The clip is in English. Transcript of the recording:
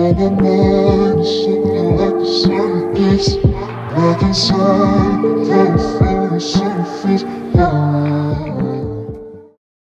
on a mind something like a circus. Back inside, I'm feeling surface. Yeah.